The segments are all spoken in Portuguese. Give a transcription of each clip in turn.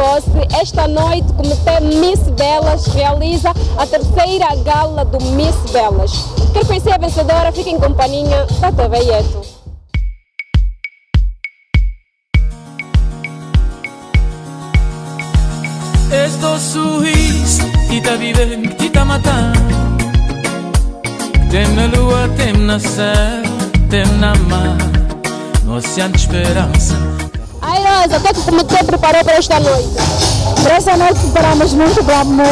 Cosse, esta noite o Comitê Miss Belas realiza a terceira gala do Miss Belas. Quer conhecer a vencedora? Fique em companhia da TV sorrisos que tá vivendo, que tá matando Tem na lua, tem na céu, tem na mar No oceano de esperança Rosa, o que é que o comitê preparou para esta noite? Para esta noite preparamos muito glamour,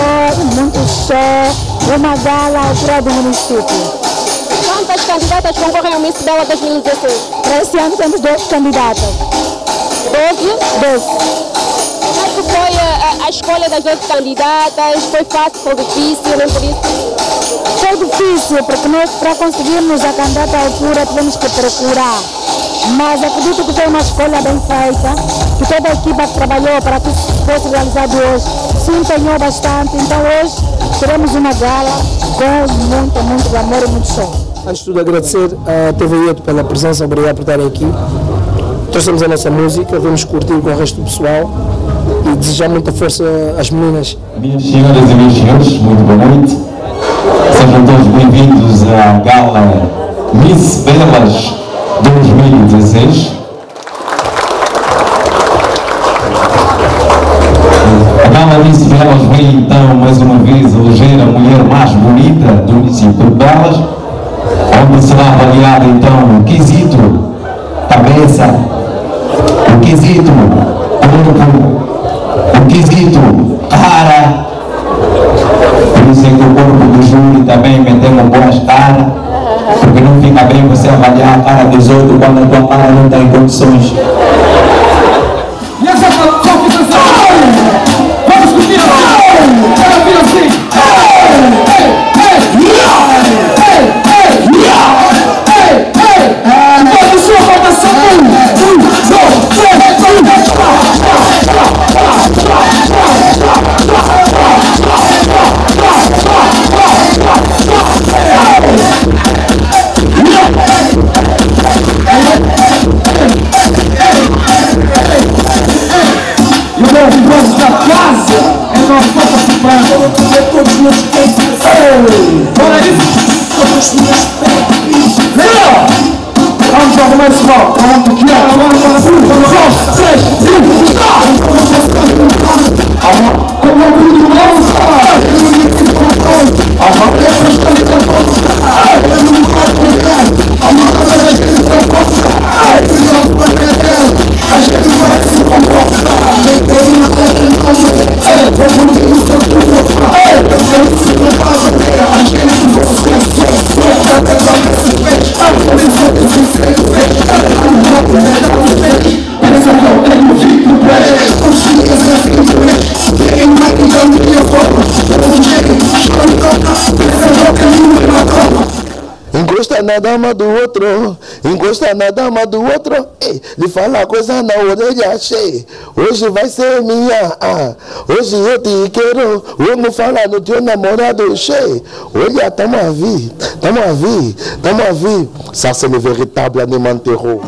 muito show, uma gala à altura do município. Quantas candidatas concorrem ao Miss Bela 2016? Para esse ano temos 12 candidatas. 12? 12. Como é que foi a, a escolha das 12 candidatas? Foi fácil, foi difícil, nem por isso? Foi difícil, porque nós, para conseguirmos a candidata à altura, tivemos que procurar. Mas acredito que foi uma escolha bem feita, que toda a equipa que trabalhou para que isso fosse realizado hoje se empenhou bastante. Então hoje teremos uma gala com muito, muito glamour e muito show. Antes de tudo, agradecer à TV Ieto pela presença, obrigado por estarem aqui. Trouxemos a nossa música, vamos curtir com o resto do pessoal e desejar muita força às meninas. Minhas senhoras e meus senhores, muito boa noite. Sejam todos bem-vindos à gala Miss Belas 2016. A gala Miss Belas vem então mais uma vez eleger a mulher mais bonita do município de Belas, onde será avaliado então o quesito cabeça, o quesito corpo, o quesito cara. Por isso é que o corpo do júri também metemos bem você avaliar a cara dos outros quando a tua cara não está em condições. Vamos arrumar esse bloco. Vamos aqui, ó. Vamos, vamos, vamos. Um, dois, três, e Como é muito bom, Encosta na dama do outro, encosta na dama do outro, ei, lhe fala coisa na orelha, cheia. Hoje vai ser minha, ah, hoje eu te quero, vamos falar no teu namorado, cheio. Olha, tamo a vir, tamo a vir, tamo a vir. Ça c'est le véritable animal terreau.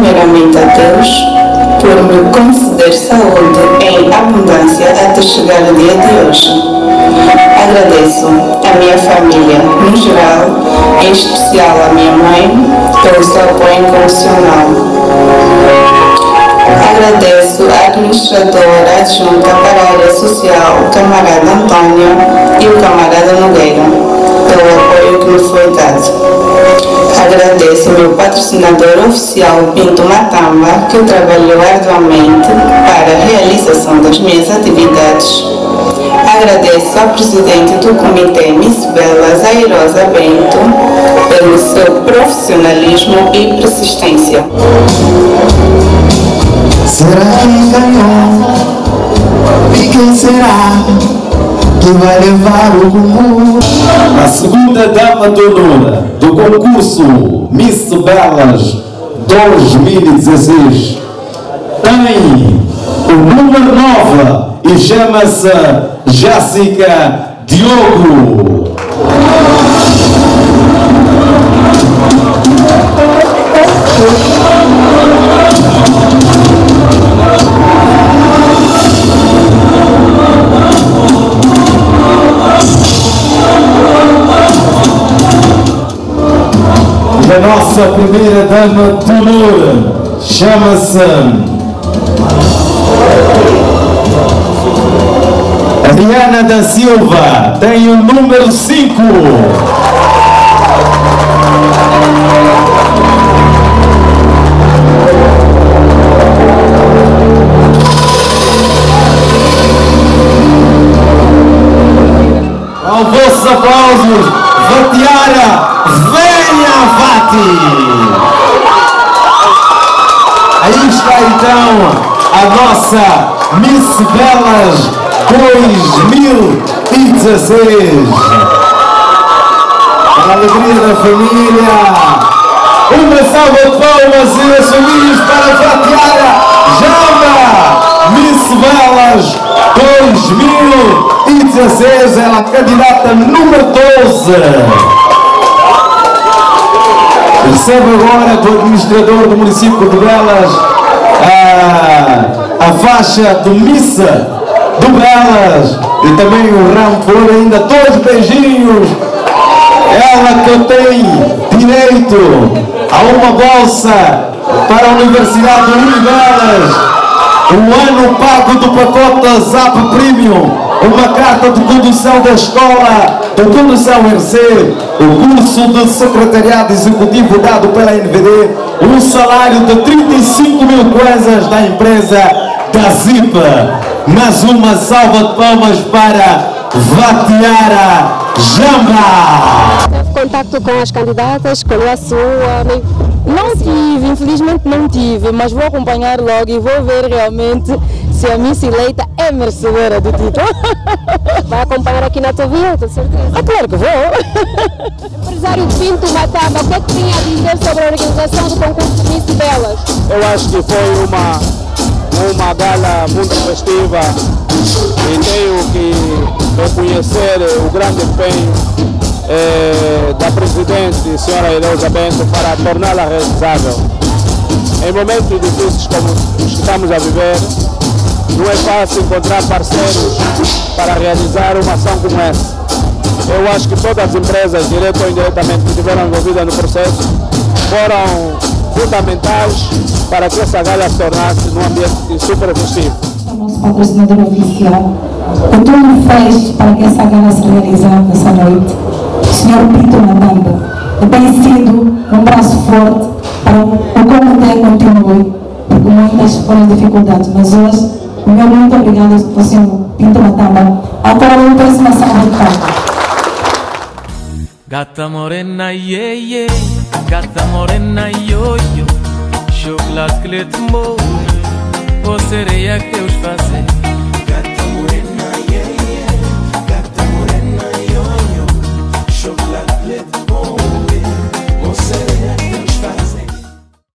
Primeiramente a Deus por me conceder saúde em abundância até chegar o dia de hoje. Agradeço à minha família no geral, em especial à minha mãe, pelo seu apoio incondicional. Agradeço à administradora adjunta para a área social, o camarada Antônio e o camarada Nogueira, pelo apoio que me foi dado. Agradeço meu patrocinador oficial Pinto Matamba, que trabalhou arduamente para a realização das minhas atividades. Agradeço ao presidente do Comitê Miss Belas, Airosa Bento, pelo seu profissionalismo e persistência. Será que? E quem será que vai levar o rumo? A segunda dama de honor do concurso Miss Belas 2016 tem o número 9 e chama-se Jéssica Diogo. A nossa primeira dama honor chama-se Adriana da Silva, tem o número 5. Ao vossos aplausos, Vatiara, venha Vati! Aí está então a nossa Miss Belas 2016. A alegria da família. Uma salva de palmas e assobios para Vatiara Jama, Miss Belas 2016. Ela é a candidata número 12. Recebe agora do administrador do município de Belas a, a faixa de missa do Belas e também o ramo por ainda todos beijinhos. Ela que tem direito a uma bolsa para a Universidade de Unibelas, um ano pago do pacote Zap Premium, uma carta de condução da escola de condução RC, o curso de secretariado executivo dado pela NVD, um salário de 35 mil kwanzas da empresa da ZIPA. Mais uma salva de palmas para Vatiara Jamba. Teve contato com as candidatas, é a sua? Não tive, infelizmente não tive, mas vou acompanhar logo e vou ver realmente se a Miss eleita é merecedora do título. Vai acompanhar aqui na TV, tenho certeza. Ah, claro que vou. Empresário Pinto Matamba, o que é que tinha a dizer sobre a organização do concurso Miss Belas? Eu acho que foi uma, uma gala muito festiva e tenho que reconhecer o grande empenho eh, da Presidente, senhora Eleusa Bento, para torná-la realizável. Em momentos difíceis como os que estamos a viver, não é fácil encontrar parceiros para realizar uma ação como essa. Eu acho que todas as empresas, direto ou indiretamente, que estiveram envolvidas no processo, foram fundamentais para que essa gala se tornasse num ambiente super festivo. nosso patrocinador oficial, que tudo fez para que essa gala se realizasse nessa noite, o. Pinto Matamba, que tem sido um braço forte para o comitê continue, porque muitas foram as dificuldades, mas hoje, o meu muito obrigado ao Sr. Pinto Matamba. Agora, uma próxima salva de palmas. Gata morena, yeah, yeah. Gata morena, yo, yo. Chocolate que lhe tomou. Ou sereia que Deus fazer.